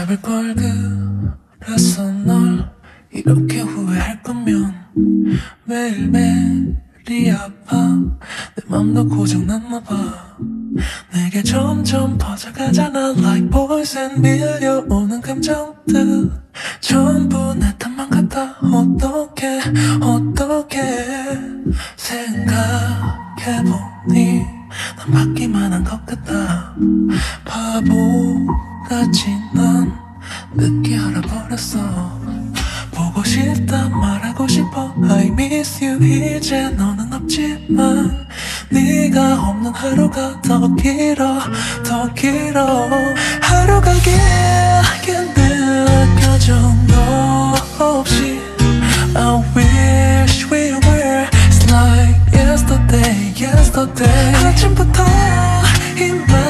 잡을 걸 그래서 널 이렇게 후회할 거면 매일매일이 아파. 내 맘도 고장났나 봐. 내게 점점 퍼져가잖아. Like poison 밀려오는 감정들 전부 난 받기만 한 것 같다 바보같이 난 늦게 알아버렸어. 보고 싶다 말하고 싶어. I miss you 이제 너는 없지만 네가 없는 하루가 더 길어 더 길어. 하루가 길게 느껴져 yesterday 아침부터 힘맞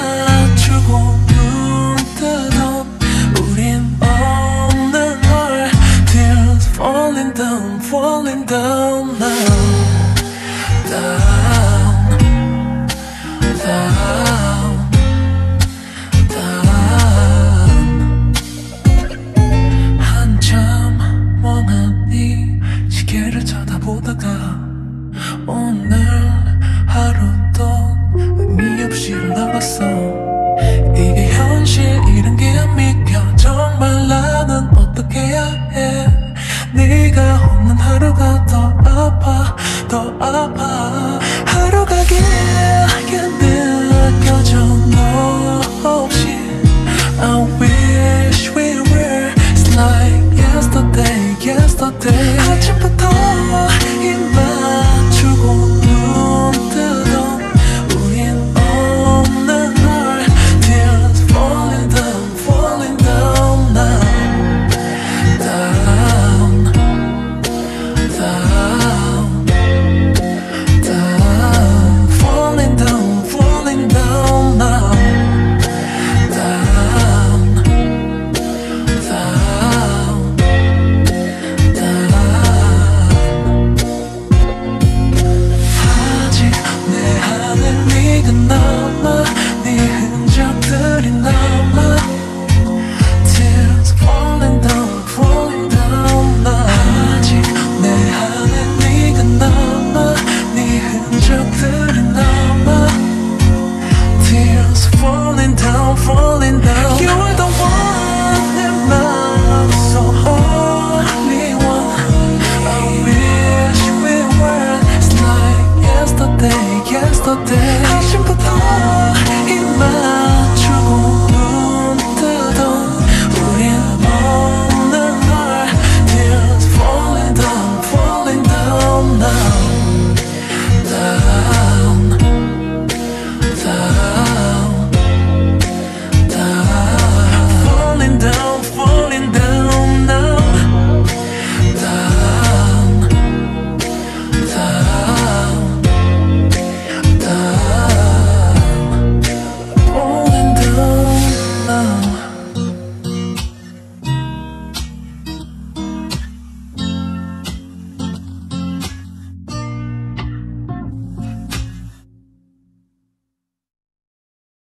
alone